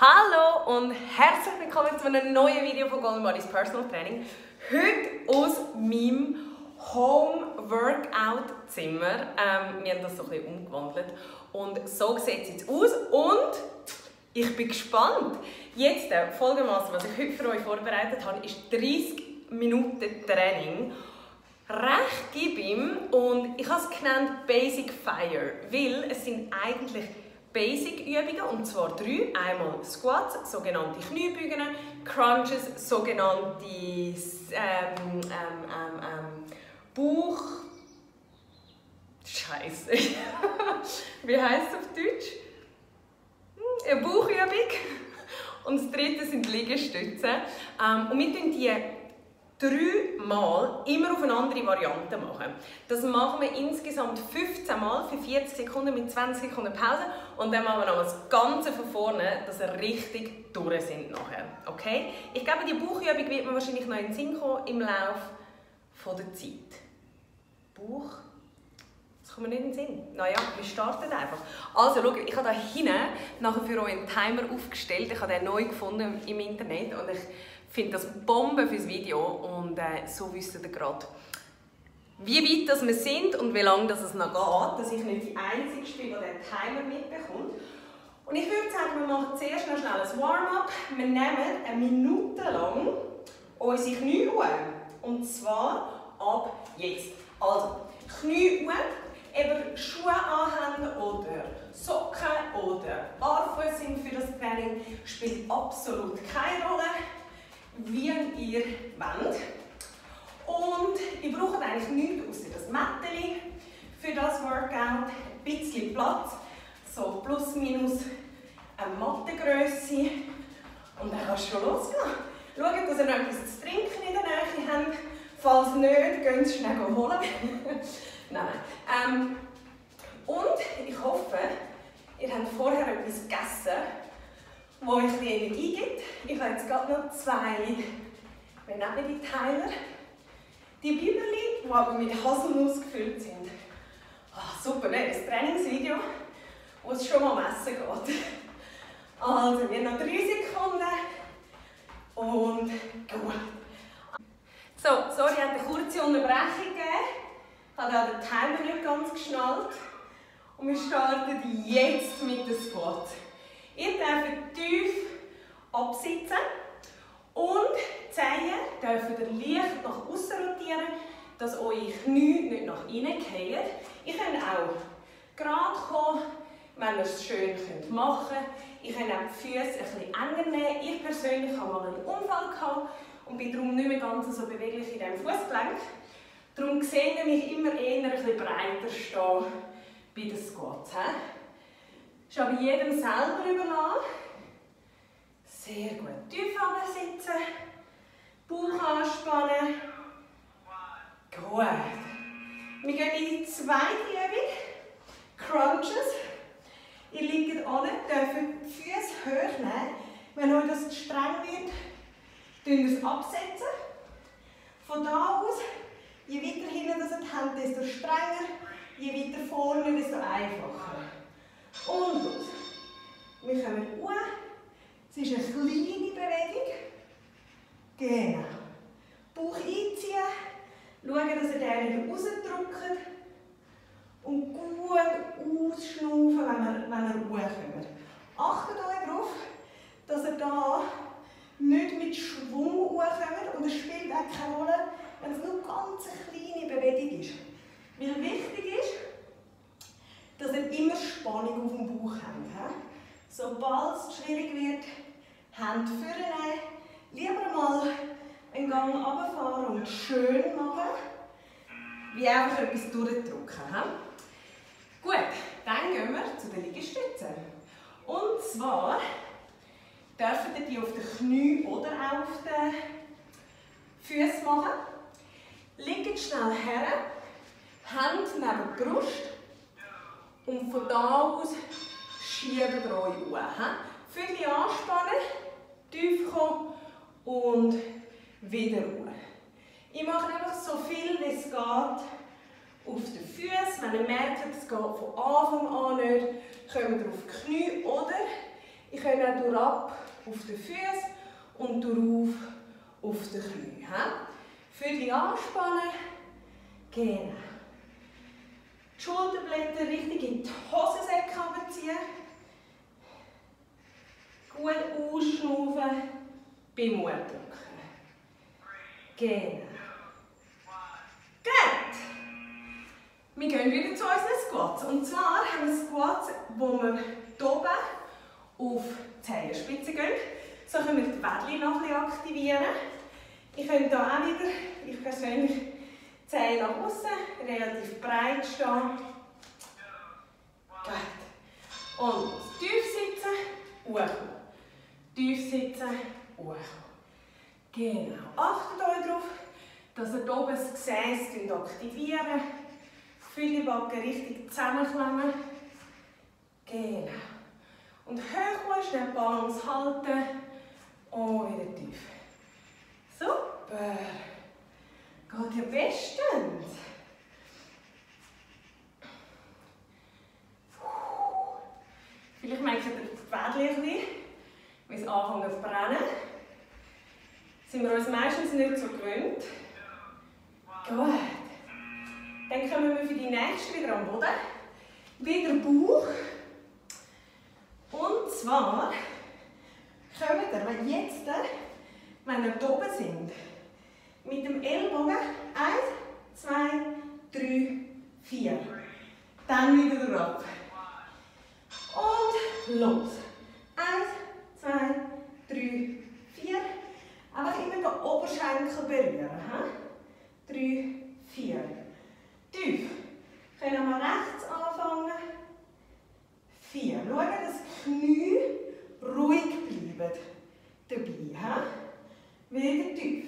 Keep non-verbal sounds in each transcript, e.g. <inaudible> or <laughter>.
Hallo und herzlich willkommen zu einem neuen Video von Golden Bodies Personal Training. Heute aus meinem Home Workout Zimmer. Ähm, wir haben das so ein bisschen umgewandelt und so sieht es jetzt aus und ich bin gespannt. Jetzt äh, folgendermaßen, was ich heute für euch vorbereitet habe, ist 30 Minuten Training. Recht gib ihm und ich habe es genannt Basic Fire, weil es sind eigentlich Basic-Übungen, und zwar drei. Einmal Squats, sogenannte Kniebeugen, Crunches, sogenannte ähm, ähm, ähm, ähm, Bauch... Scheiße. <laughs> Wie heißt es auf Deutsch? Hm, eine Bauchübung. Und das dritte sind Liegestützen. Ähm, und wir tun die dreimal immer auf eine andere Variante machen. Das machen wir insgesamt 15 Mal für 40 Sekunden mit 20 Sekunden Pause und dann machen wir noch das Ganze von vorne, dass wir richtig durch sind nachher. Okay? Ich glaube, die Bauchübung wird man wahrscheinlich noch in den Sinn kommen im Laufe der Zeit. Bauch. Das kommt mir nicht in den Sinn. Naja, wir starten einfach. Also, schau, ich habe hier hinten nachher für euch einen Timer aufgestellt. Ich habe den neu gefunden im Internet und ich finde das Bombe fürs Video und äh, so wisst ihr gerade, wie weit das wir sind und wie lange das es noch geht, dass ich nicht die Einzige bin, die den Timer mitbekommt. Und ich würde sagen, wir machen zuerst noch schnell ein Warm-up. Wir nehmen eine Minute lang unsere Knie Und zwar ab jetzt. Also, Knie eben Schuhe anhaben oder Socken oder Barfuß sind für das Training, spielt absolut keine Rolle wie ihr wollt. Und ihr braucht eigentlich nichts außer das Mätteli für das Workout. Ein bisschen Platz, so plus minus eine Mattengröße. Und dann kannst du schon losgehen. Schaut, dass ihr noch etwas zu trinken in der Nähe habt. Falls nicht, geht es schnell holen. <laughs> nein, ähm, und ich hoffe, ihr habt vorher etwas gegessen wo euch die Energie gibt. Ich habe jetzt gerade noch zwei, wir nennen die Teiler. Die Biberli, die aber mit Haselnuss gefüllt sind. Oh, super, ne? ein Trainingsvideo, wo es schon mal messen geht. Also, wir noch drei Sekunden. Und gut. So, sorry, ich habe eine kurze Unterbrechung gegeben. Ich habe den Timer nicht ganz geschnallt. Und wir starten jetzt mit dem Squat. Ihr dürft tief absitzen und die Zehen dürfen leicht nach außen rotieren, dass eure Knie nicht nach innen fallen. Ihr könnt auch gerade kommen, wenn ihr es schön machen könnt. Ihr könnt auch die Füße ein bisschen enger nehmen. Ich persönlich habe mal einen Unfall gehabt und bin darum nicht mehr ganz so beweglich in diesem Fußgelenk. Darum sehe ich mich immer eher ein bisschen breiter stehen bei den Squats. Ist aber jedem selber überlassen. Sehr gut. Tief sitzen. Bauch anspannen. Gut. Wir gehen in die zweite Übung. Crunches. Ihr liegt alle, dürft die Füße hoch nehmen. Wenn euch das zu streng wird, tun wir es absetzen. Von da aus, je weiter hinten das habt, desto strenger. Je weiter vorne, desto einfacher. Und los. Wir kommen hoch. Es ist eine kleine Bewegung. Genau. Bauch einziehen. Schauen, dass ihr den wieder rausdrückt. Und gut ausschnaufen, wenn ihr, wenn ihr hochkommt. Achtet euch darauf, dass ihr hier nicht mit Schwung hochkommt. Und es spielt auch keine Rolle, wenn es nur ganz eine kleine Bewegung ist. Weil wichtig ist, dass ihr immer Spannung auf dem Habt. Sobald es schwierig wird, Hände vornehmen, lieber mal einen Gang runterfahren und schön machen, wie einfach etwas durchdrücken. Gut, dann gehen wir zu den Liegestützen. Und zwar dürfen ihr die auf den Knie oder auf den Füßen machen. Liegt schnell her, Hände neben der Brust und von da aus schieben wir euch hoch. Füße anspannen, tief kommen und wieder hoch. Ich mache einfach so viel, wie es geht auf den Füßen. Wenn ihr merkt, es geht von Anfang an nicht, kommt ihr auf die Knie oder Ich kann auch durchab auf den Füßen und darauf auf den Knien. Füße anspannen. Genau. Die Schulterblätter richtig in die Hosensäcke ziehen. Gut ausschnaufen beim Mutdrücken. Genau. Gut. Wir gehen wieder zu unseren Squats. Und zwar haben wir Squats, wo wir oben auf die Zehenspitze gehen. So können wir die Wädchen noch ein bisschen aktivieren. Ich könnte hier auch wieder, ich persönlich, die Zehen nach außen, relativ breit stehen. Gut. Und tief sitzen, hochkommen. Tief sitzen, hochkommen. Genau. Achtet euch darauf, dass ihr oben das Gesäß aktiviert. Viele Backen richtig zusammenklemmen. Genau. Und hochkommen, schnell Balance halten und wieder tief. Super. Geht ja bestens. Vielleicht merkt ihr die Fädchen ein bisschen, es anfängt zu brennen. Sind wir uns meistens nicht so gewöhnt. Gut. Dann kommen wir für die nächste wieder am Boden. Wieder Bauch. Und zwar kommen wir, wenn jetzt, wenn wir hier oben sind, mit dem Ellbogen 1, 2, 3, 4. Dann wieder drauf. Und los. 1, 2, 3, 4. Einfach immer den Oberschenkel berühren. 3, 4. Tief. Können wir rechts anfangen. 4. Schauen, dass die Knie ruhig bleiben. Dabei. Wieder tief.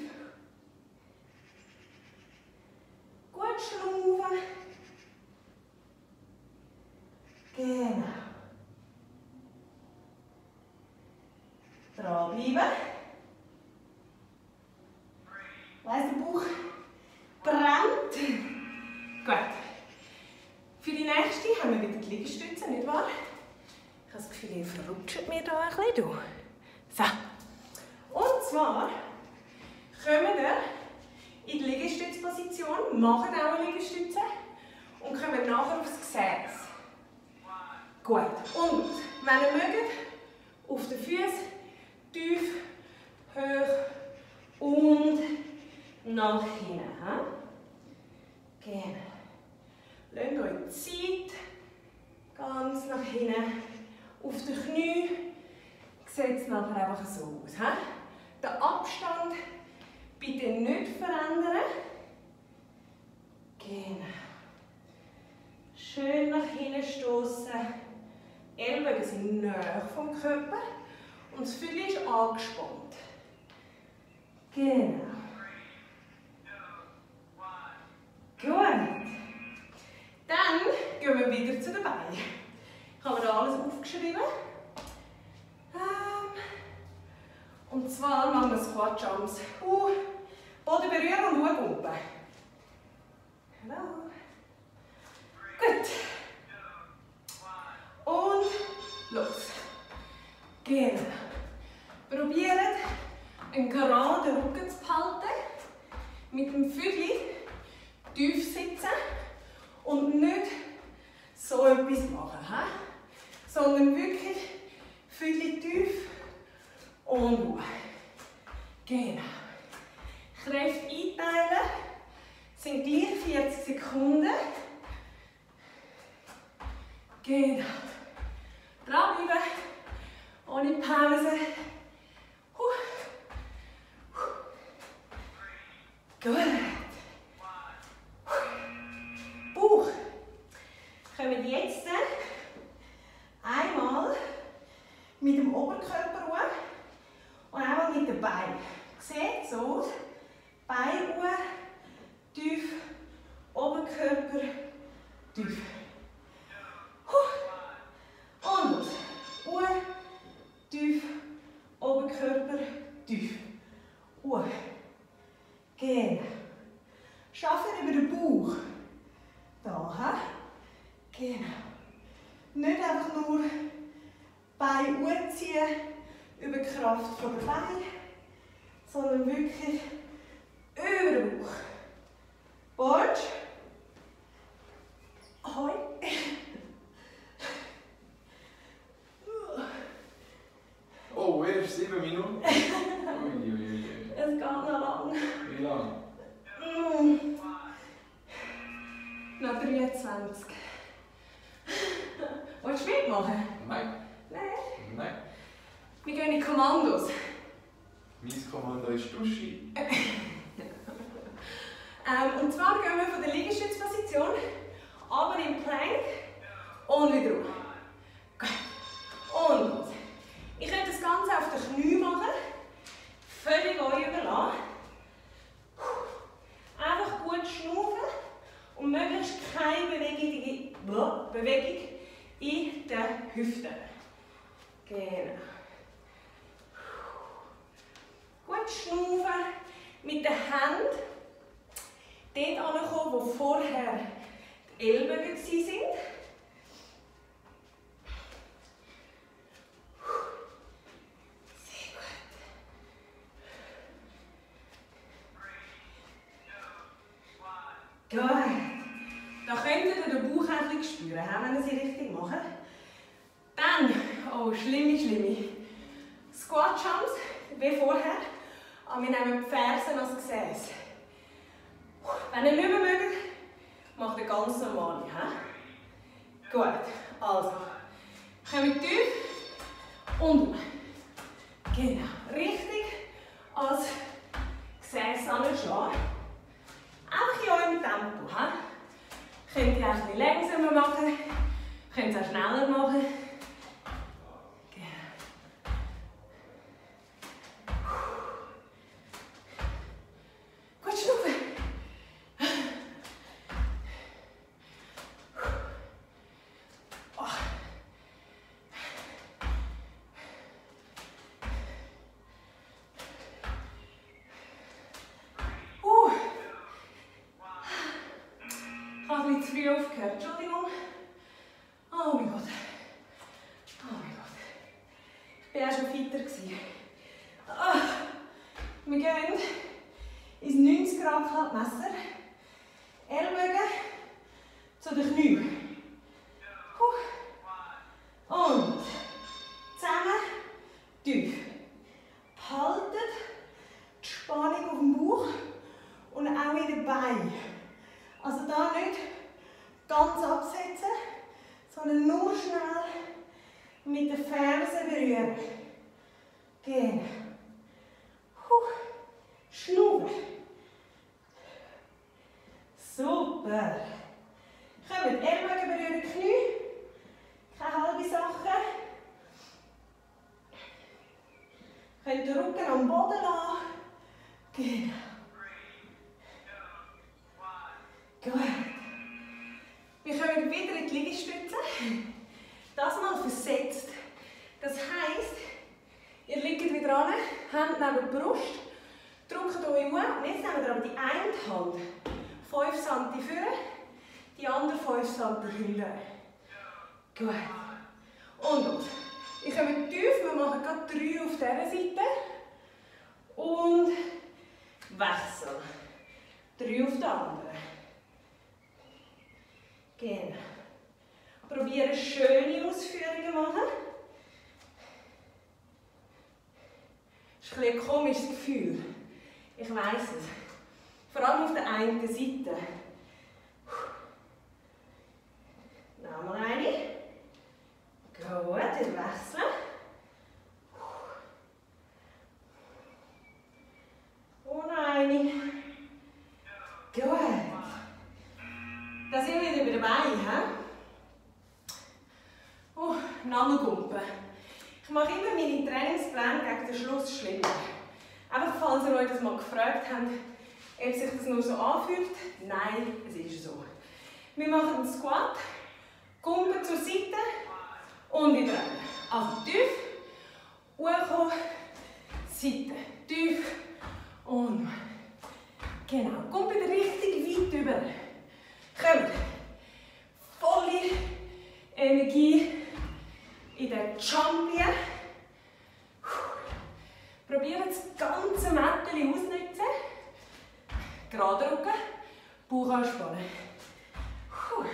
Gut schnaufen. Genau. Dranbleiben. Weiss, der Bauch brennt. Gut. Für die nächste haben wir wieder die Liegestütze, nicht wahr? Ich habe das Gefühl, ihr verrutscht mir hier ein bisschen. So. Und zwar kommen wir in die Liegestützposition, machen auch eine Liegestütze und kommen nachher aufs Gesäß. Gut. Und wenn ihr mögt, auf den Füßen tief, hoch und nach hinten. Genau. Lasst euch Zeit ganz nach hinten auf die Knie. Sieht es nachher einfach so aus. Den Abstand Bitte nicht verändern. Genau. Schön nach hinten stoßen. Ellbogen sind näher vom Körper und das Fülle ist angespannt. Genau. Gut. Dann gehen wir wieder zu den Beinen. Ich habe mir alles aufgeschrieben. Ähm, und zwar machen wir Squat Jumps. Uh, Boden berühren und schau oben. Genau. Gut. Und los. Genau. Probiert einen geraden Rücken zu behalten. Mit dem Fügel tief sitzen und nicht so etwas machen. He? Sondern wirklich Fügel tief und hoch. Genau. Kräfte einteilen. Sind gleich 40 Sekunden. Genau. Dranbleiben. Ohne Pause. Gut. Kraft von der Beine, sondern wirklich über den Bauch. Borge. Hoi. Oh, erst sieben Minuten? Ui, ui, ui. Es geht noch lang. Wie lange? Mm. Noch 23. Willst du mitmachen? Nein. Wir gehen in die Kommandos. Mein Kommando ist Duschi. <laughs> Ähm, und zwar gehen wir von der Liegestützposition aber in Plank und wieder hoch. Gut. Und los. Ich könnte das Ganze auf den Knie machen, völlig euch überlassen. Einfach gut schnaufen und möglichst keine Bewegung, Bewegung in den Hüften. Genau. Gut schnaufen, mit den Händen dort ankommen, wo vorher die Ellbogen waren. Gut. Da könnt ihr bisschen spüren, wenn ihr sie richtig macht. Dann, oh, schlimme, schlimme. Squat Jumps, wie vorher. Aber wir nehmen die Fersen als Gesäß. Wenn ihr nicht mehr mögt, macht ihr ganz normal. He? Gut, also. Kommt tief und hoch. Genau, richtig als Gesäß anschlagen. Einfach in eurem Tempo. He? Könnt ihr auch ein bisschen langsamer machen, könnt es auch schneller machen. Fitter. Ah. Wir gehen ins 90 Grad Klappmesser. Ellbogen zu den Knien. Den Rücken am Boden lassen. Genau. Gut. Wir kommen wieder in die Liegestütze. Das mal versetzt. Das heisst, ihr liegt wieder an, Hände neben der Brust, drückt euch hoch und jetzt nehmen wir aber die eine Hand 5 cm vorne, die andere 5 cm hinten. Gut. Und los. Ich komme tief, wir machen gerade 3 auf dieser Seite. Und wechsel. 3 auf der anderen. Genau. Probieren schöne Ausführungen machen. Das ist ein, ein komisches Gefühl. Ich weiß es. Vor allem auf der einen Seite. Nochmal eine. Gut, wir wechseln. Und eine. Gut. Da sind wir wieder dabei. He? Oh, Namenkumpen. Ich mache immer meine Trainingspläne gegen den Schluss schlimmer. Einfach falls ihr euch das mal gefragt habt, ob sich das nur so anfühlt. Nein, es ist so. Wir machen einen Squat, Kumpen zur Seite und wieder rein. Also tief, hochkommen, Seite, tief und genau. Kumpen richtig weit über. Kommt. Volle Energie in den Jump. Probieren das ganze Mättchen ausnutzen. Gerade Rücken, Bauch anspannen. Puh.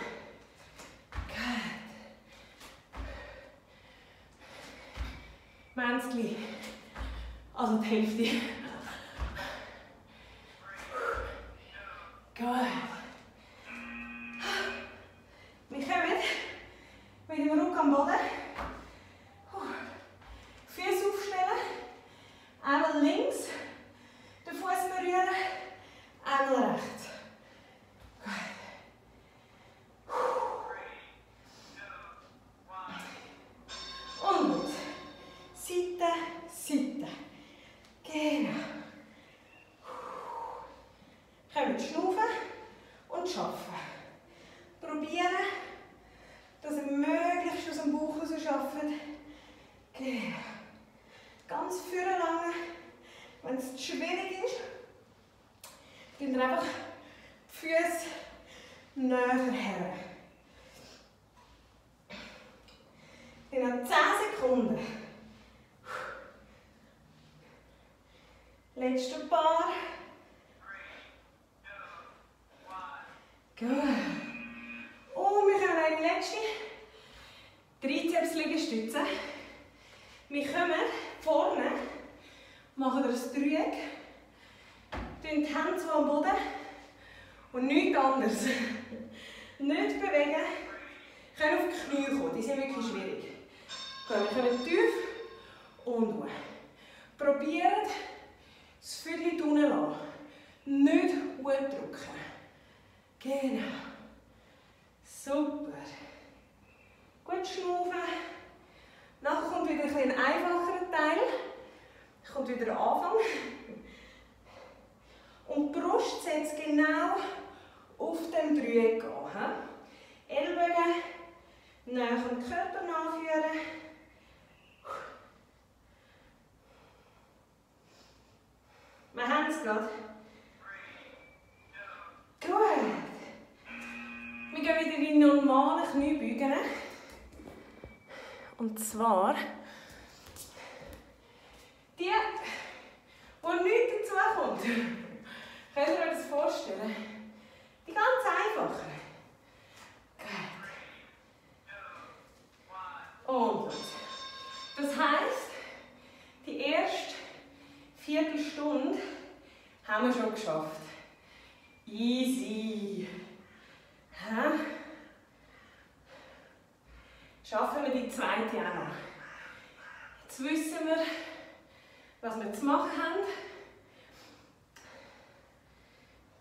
Wir haben es gleich. Also die Hälfte. Gut. Wir kommen mit dem Rücken am Boden. Füße aufstellen. Einmal links den Fuß berühren. Einmal rechts. Und gut. Seite, Seite. Genau. Kommt schnaufen und arbeiten. Probieren, dass ihr möglichst aus dem Bauch raus arbeitet. Genau. Ganz führen lange. Wenn es zu schwierig ist, dann ihr einfach die Füße näher her. Dann noch 10 Sekunden. Letzte paar. Gut. Und wir können eine letzte. Trizeps-Liegestütze. Wir kommen vorne, machen ein Dreieck, tun die Hände so am Boden und nichts anderes. Nicht bewegen, können auf die Knie kommen, die sind wirklich schwierig. Wir können tief und hoch. Probiert das Füdli unten lassen. Nicht hoch drücken. Genau. Super. Gut schnaufen. Nachher kommt wieder ein, ein einfacherer Teil. Kommt wieder der Anfang. Und die Brust setzt genau auf dem Dreieck an. Ellbogen näher am Körper nachführen. Wir haben es gerade. Gut. Wir gehen wieder in die normalen Kniebeugen. Und zwar die, wo nichts dazu kommt. <laughs> Könnt ihr euch das vorstellen? Die ganz einfachen. Gut. Und das heisst, die erste Viertelstunde haben wir schon geschafft. Easy. Hä? Schaffen wir die zweite auch noch. Jetzt wissen wir, was wir zu machen haben.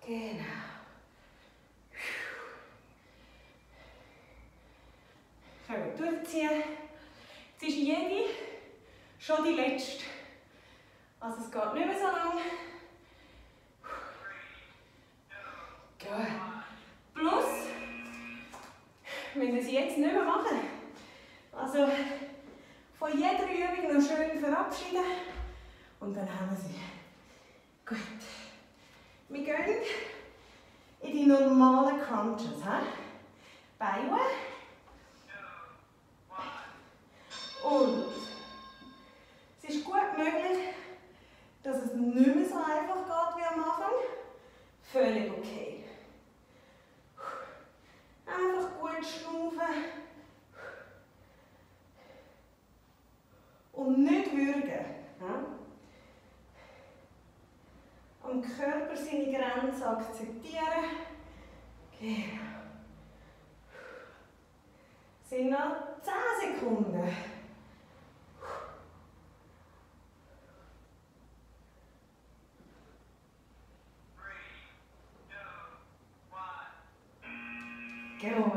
Genau. Können wir durchziehen. Jetzt ist jede schon die letzte. Also es geht nicht mehr so lange. Gut. Plus, wir müssen es jetzt nicht mehr machen. Also von jeder Übung noch schön verabschieden und dann haben wir sie. Gut. Wir gehen in die normalen He? Beine. Und es ist gut möglich, dass es nicht mehr so einfach geht wie am Anfang. Völlig okay. Einfach gut schnaufen. Und nicht würgen. Am Körper seine Grenzen akzeptieren. Genau. Sind noch 10 Sekunden. Gut.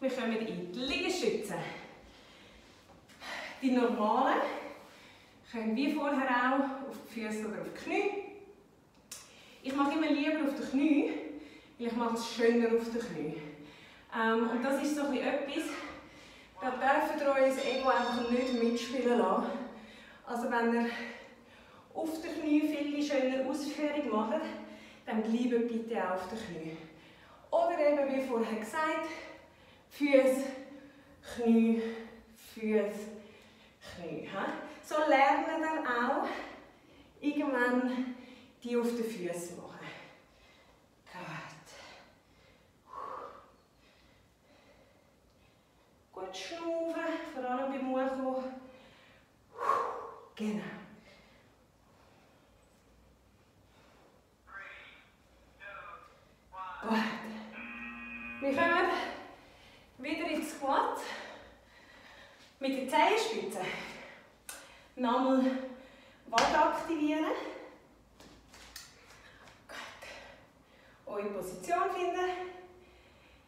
Wir kommen in die Liegestütze. Die normalen können wie vorher auch auf die Füße oder auf die Knie. Ich mache immer lieber auf die Knie, ich mache es schöner auf die Knie. Ähm, und das ist so etwas, da dürft ihr euer Ego einfach nicht mitspielen lassen. Also wenn ihr auf den Knie viel schöner Ausführung macht, dann bleibt bitte auch auf den Knie. Oder eben wie vorher gesagt, Füße, Knie, Füße, Knie. So lernen wir auch, irgendwann die auf den Füßen machen. Gut schnaufen, vor allem beim Hochkommen. Genau. Gut. Wir kommen wieder ins Squat mit den Zehenspitzen. Nochmal Wade aktivieren. Gut. Eure Position finden.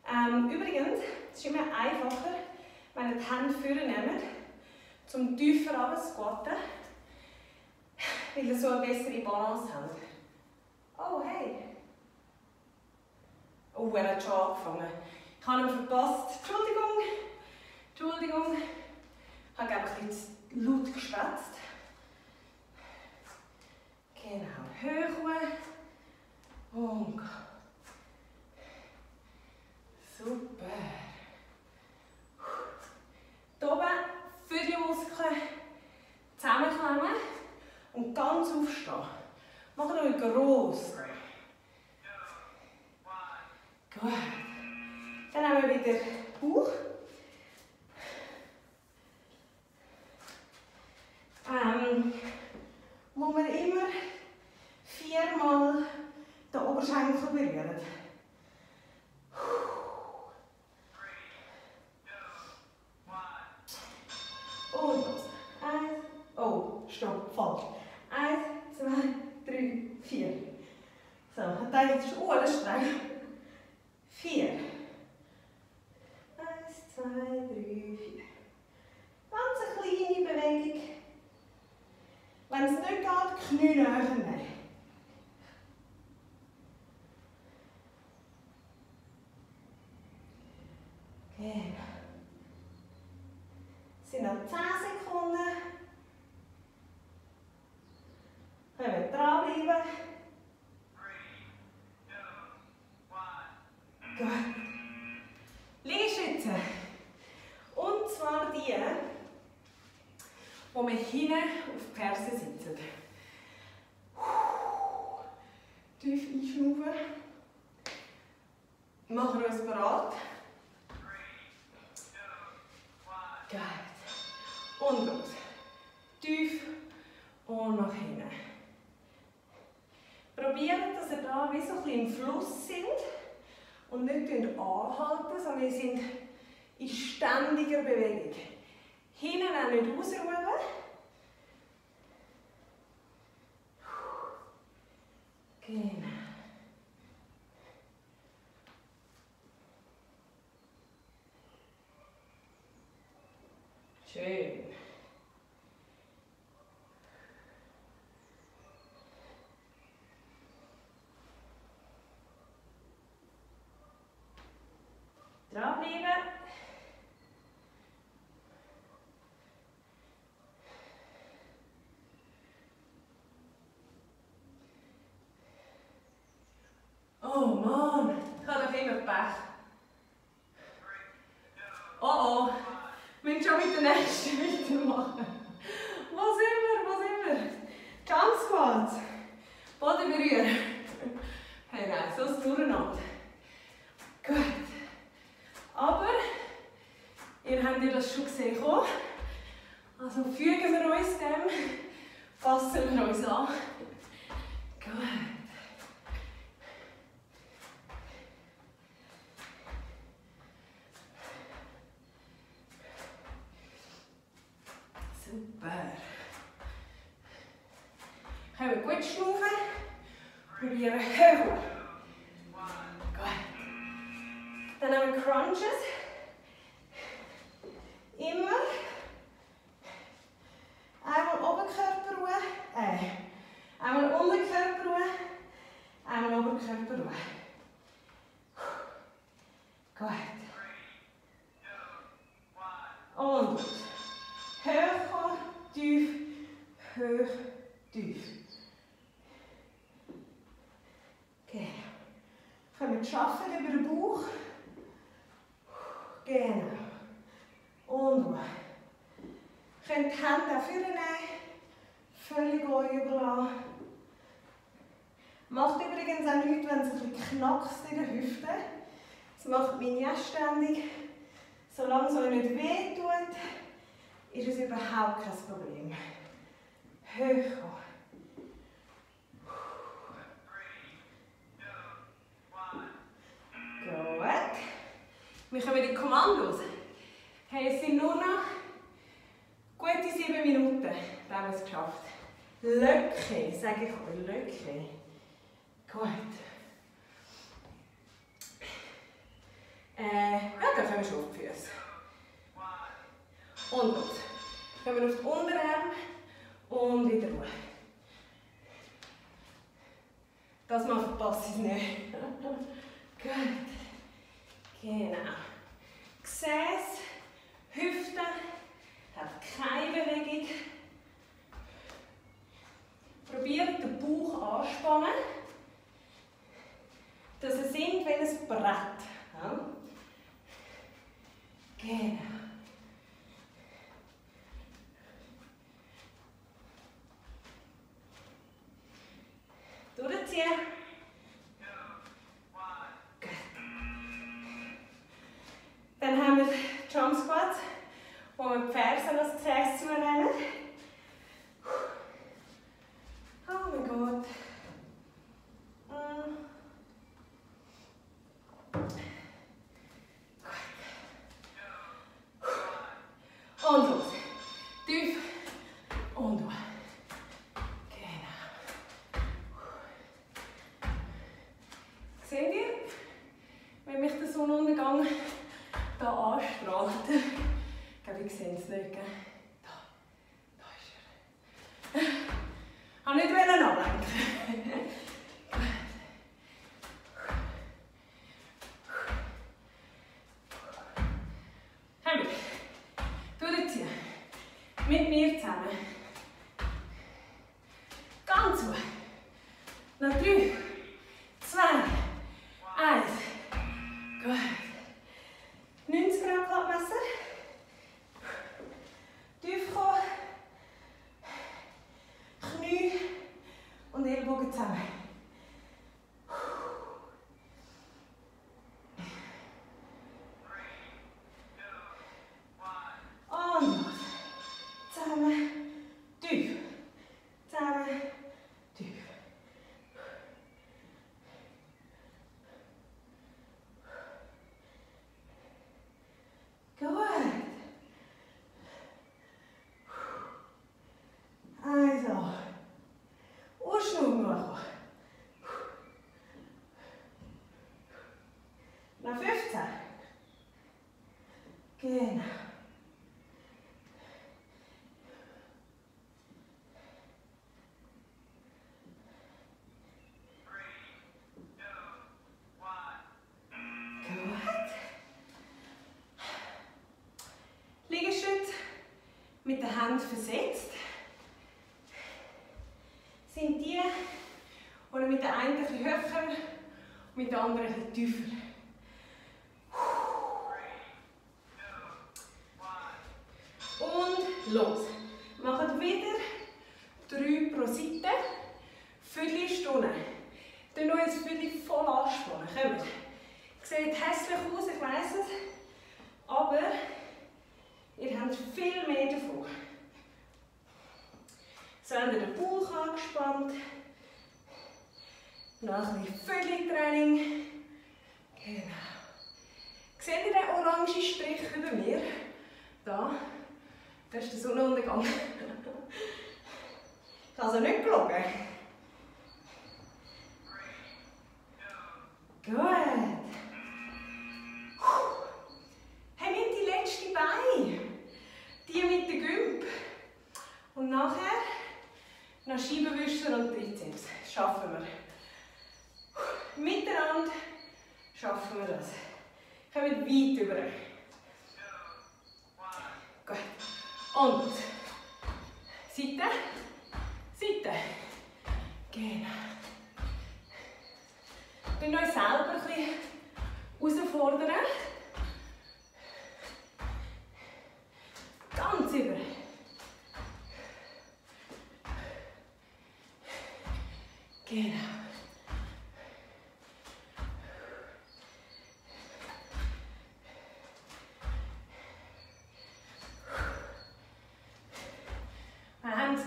Ähm, übrigens, es ist immer einfacher, die Hände vorne nehmt, zum tiefer runter weil ihr so eine bessere Balance habt. Oh, hey. Oh, er hat schon angefangen. Ich habe ihn verpasst. Entschuldigung. Entschuldigung. Ich habe einfach ein bisschen laut geschwätzt. Genau. Hoch. Und Super. Hier oben für die Muskeln zusammenklemmen und ganz aufstehen. Machen wir gross. Gut. Dann haben wir wieder Bauch. Ähm, wo wir immer viermal den Oberschenkel berühren. Stopp, falsch. Eins, zwei, drei, vier. So, das ist oh, das ist streng. Vier. Eins, zwei, drei, vier. Ganz eine kleine Bewegung. Wenn es nicht geht, Knie näher wir hinten auf die Ferse sitzen. Tief einschnaufen. Machen wir uns bereit. Gut. Und los. Tief und nach hinten. Probiert, dass ihr da wie so ein bisschen im Fluss sind und nicht anhalten, sondern wir sind in ständiger Bewegung. Hinten auch nicht ausruhen. Schön. Dranbleiben. Boden berühren. Hey, nein, so ein Durcheinander. Gut. Aber, ihr habt ja das schon gesehen. Kommen. Also fügen wir uns dem, passen wir uns an. Gut. Super. Gaan we gut schnaufen. Probieren Wir schaffen über den Bauch. Genau. Und ruhig. Könnt die Hände auch vornehmen. Völlig euch überlassen. Macht übrigens auch nichts, wenn es ein bisschen knackst in der Hüfte. Das macht mich auch. Solange es euch nicht weh tut, ist es überhaupt kein Problem. Hoch Wir kommen in die Kommandos. Hey, es sind nur noch gute sieben Minuten. Da haben wir es geschafft. Löcke, sage ich euch, Löcke. Gut. Äh, ja, dann kommen wir schon auf die Füße. Und los. Kommen wir auf die Unterarme und wieder Ruhe. Das mal verpasse ich nicht. <laughs> Gut. Genau. Gesäß, Hüfte, hat keine Bewegung. Probiert den Bauch anspannen, dass er sinkt wie ein Brett. Ja? Genau. Durchziehen. Wo wir die Fersen als Gesäß zunehmen. Oh mein Gott. Mm. Und los. Tief und hoch. Genau. Seht ihr, wenn mich der Sonnenuntergang da anstrahlt? Ich glaube, ich sehe es nicht. Gell? Da, da ist er. Ich wollte nicht ablenken. Haben wir. Durchziehen. Mit mir zusammen. Ganz hoch. Noch drei, zwei, eins. Gut. 90 Gramm Klappmesser. Tief kommen. Knie und Ellbogen zusammen. Und los. Zusammen. Tief. Zusammen. Tief. Gut. Also. Ausschnauben machen. Nach 15. Genau. Mit der Hand versetzt. Sind die, oder mit der einen ein höher und mit der anderen ein tiefer. Habt ihr den Bauch angespannt. Nach ein bisschen Vierteltraining. Genau. Seht ihr den orangen Strich über mir? Da. Das ist der Sonnenuntergang. <laughs> habe also nicht gelogen. Gut. Noch Scheibenwischer und Trizeps. Schaffen wir. Miteinander schaffen wir das. Kommen weit über. Gut. Und Seite, Seite. Genau. Wir euch selber ein bisschen herausfordern. Ganz über. Genau.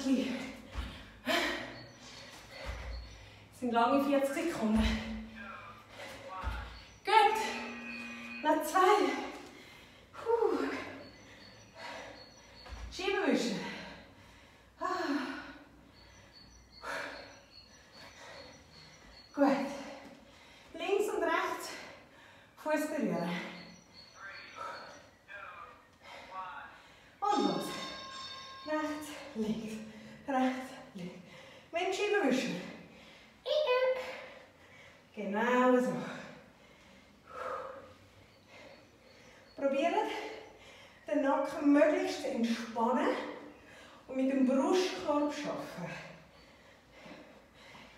Gleich. Das sind lange 40 Sekunden. Gut. Noch zwei. Puh. Schiebenwischen. Ah. Gut. Links und rechts Fuß berühren. Und los. Rechts, links, rechts, links. Windschieben wischen. Genau so. Probiert den Nacken möglichst entspannen und mit dem Brustkorb arbeiten.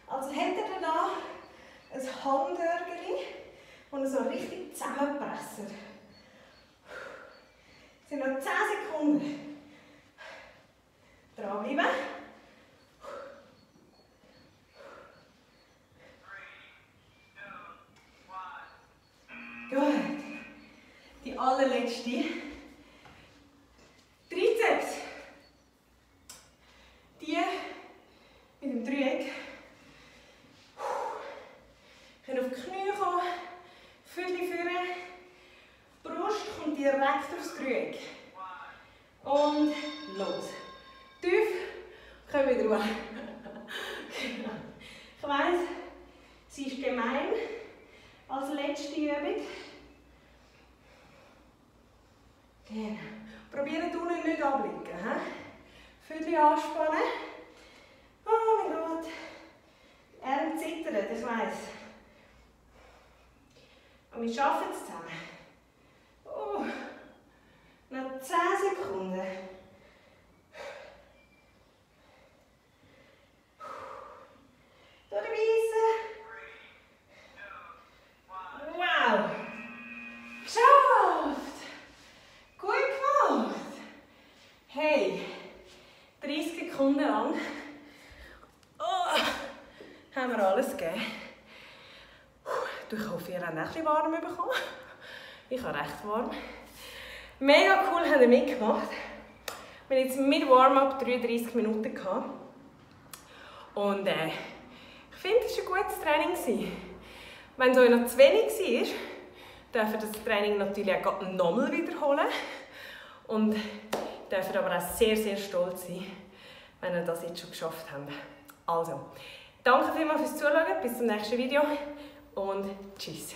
Also hättet ihr da ein Handörgeli und so richtig zusammenpressen. Es sind noch 10 Sekunden. Dranbleiben. Gut. Die allerletzte. Und wir schaffen es zusammen. Oh. Noch 10 Sekunden. Durchbeissen. Wow! Geschafft! Gut gemacht! Hey, 30 Sekunden lang oh, haben wir alles gegeben. Ich hoffe, ihr habt auch ein warm bekommen. Ich habe recht warm. Mega cool, habt ihr mitgemacht. Wir haben jetzt mit Warm-up 33 Minuten gehabt. Und äh, ich finde, es war ein gutes Training. Wenn es euch noch zu wenig war, dürft ihr das Training natürlich auch nochmal wiederholen. Und dürft aber auch sehr, sehr stolz sein, wenn ihr das jetzt schon geschafft habt. Also, danke vielmals fürs Zuschauen, bis zum nächsten Video und tschüss.